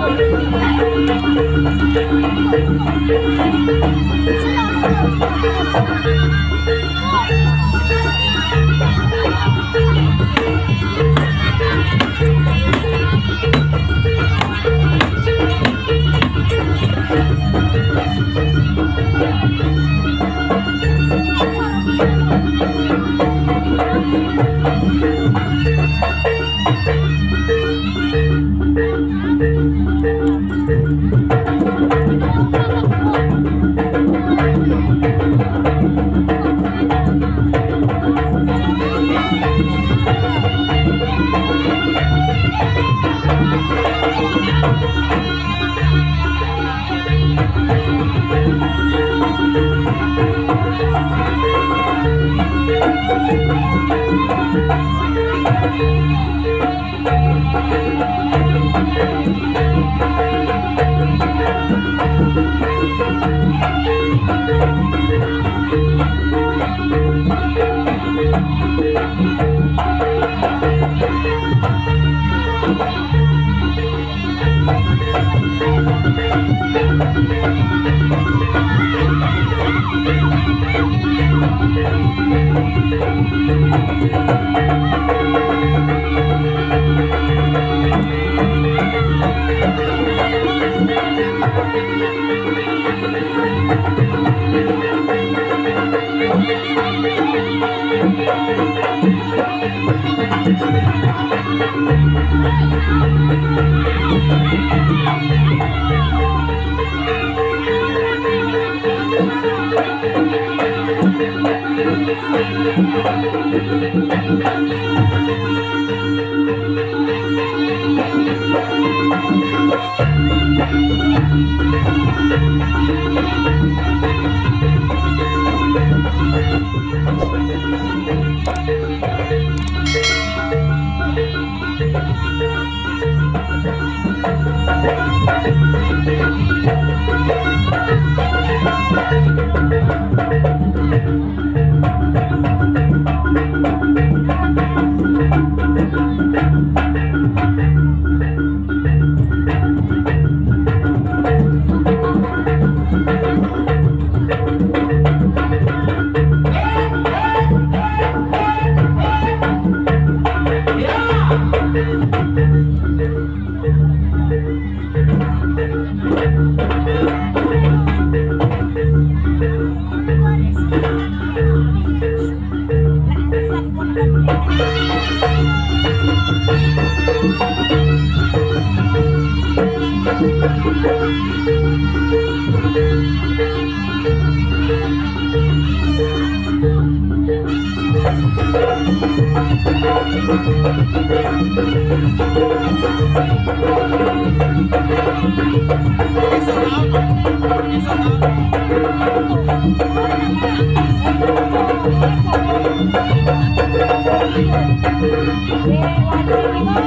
Thank you. Thank Thank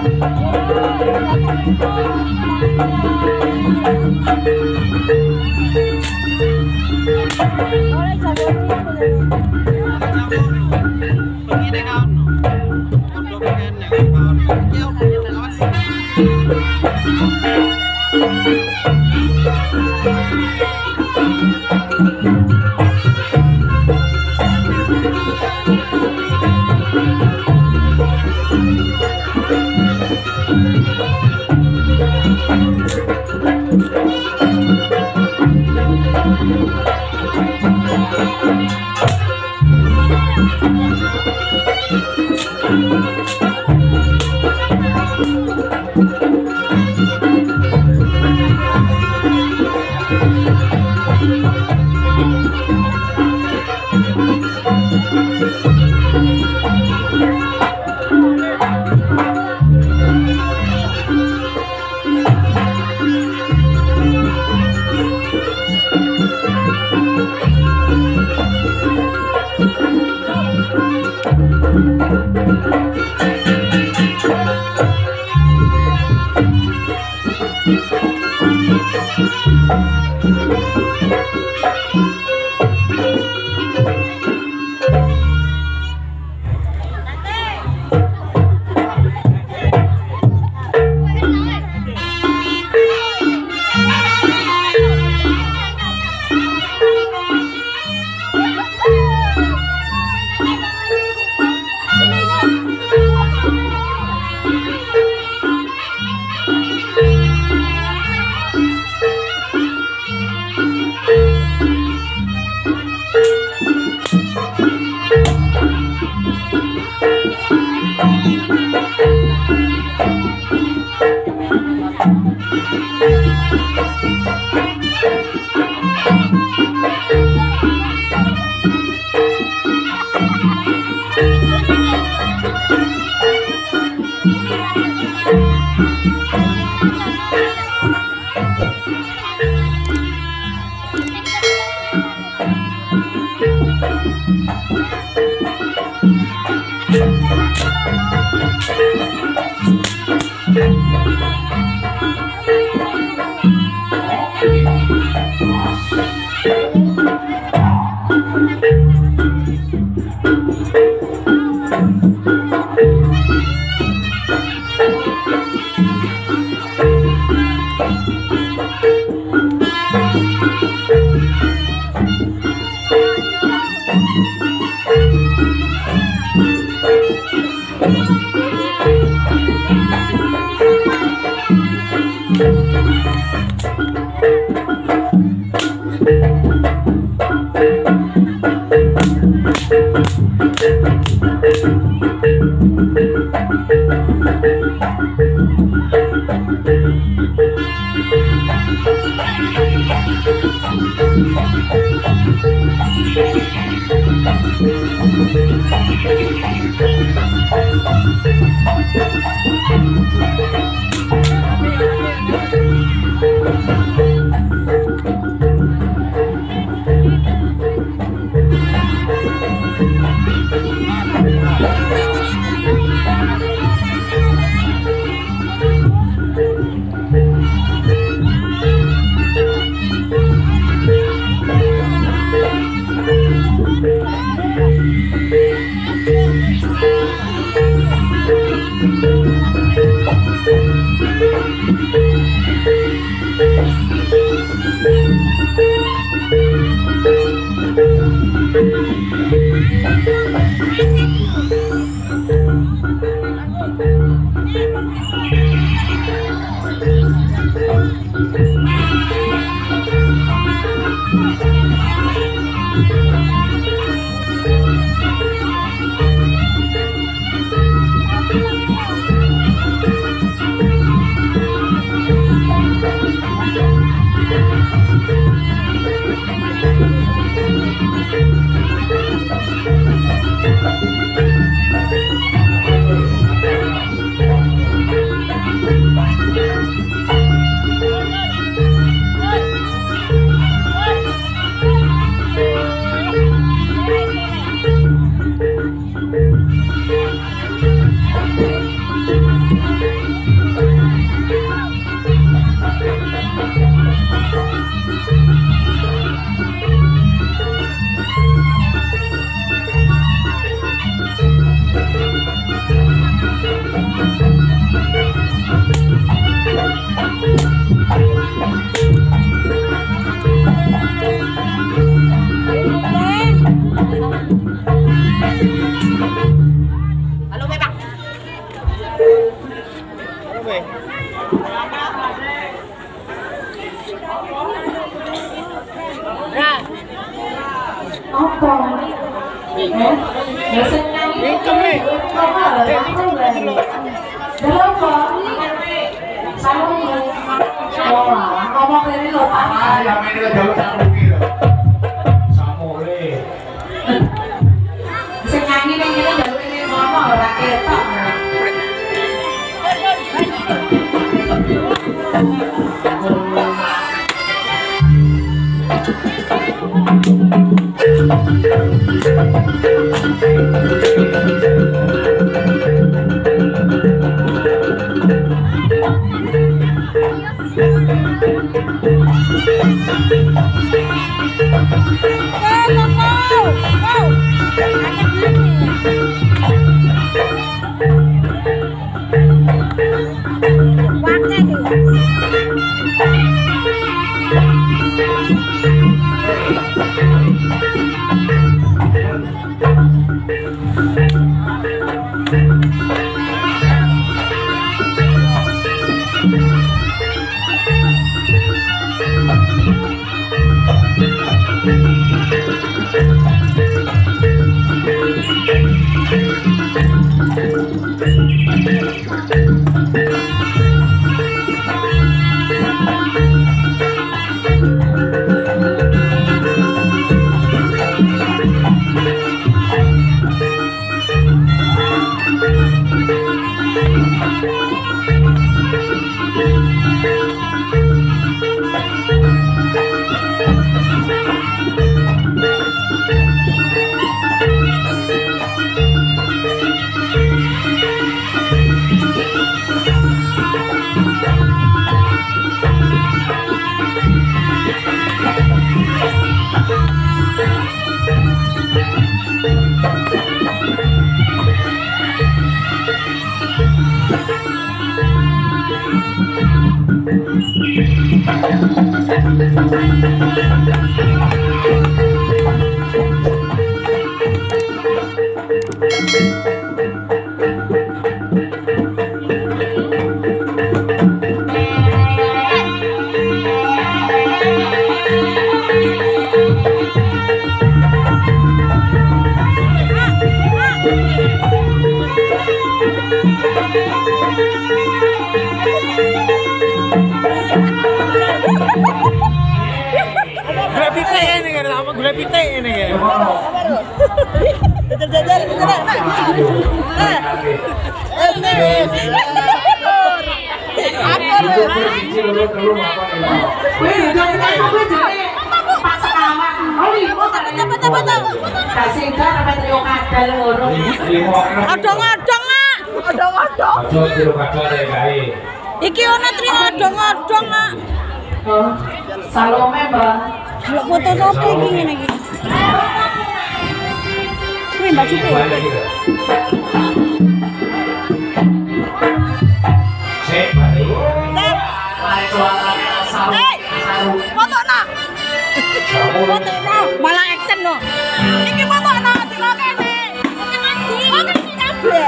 Thank you. Iki ana triadong-adong, Mak. Ah. Salome, Mbak. Kalau foto sopo iki ngene iki? ba chú bể có tội nào có tội nào mà lại action nữa. Cái cái có tội nào thì có cái này có cái gì? đáng cười